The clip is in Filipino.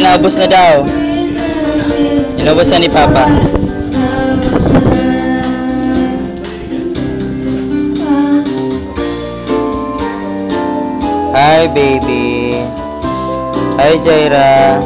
naubos na daw. Inubos na ni Papa. Hi, baby. Hi, Jaira.